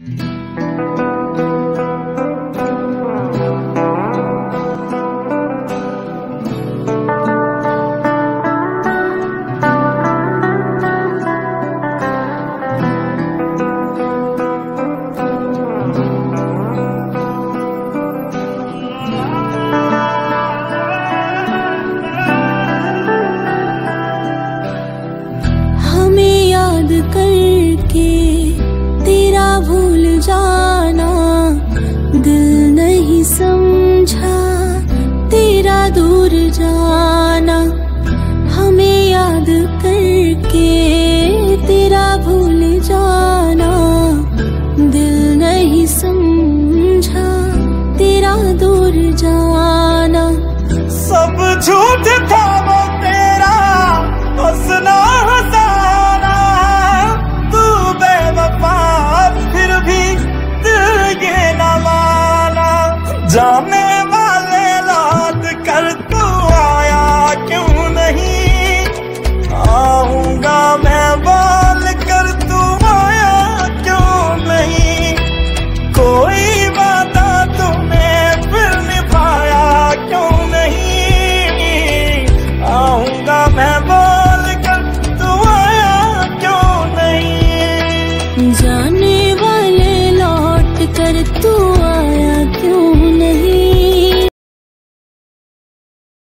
हमें समझा, तेरा दूर जाना, हमें याद करके तेरा भूल जाना। दिल नहीं समझा, तेरा दूर जाना। dumb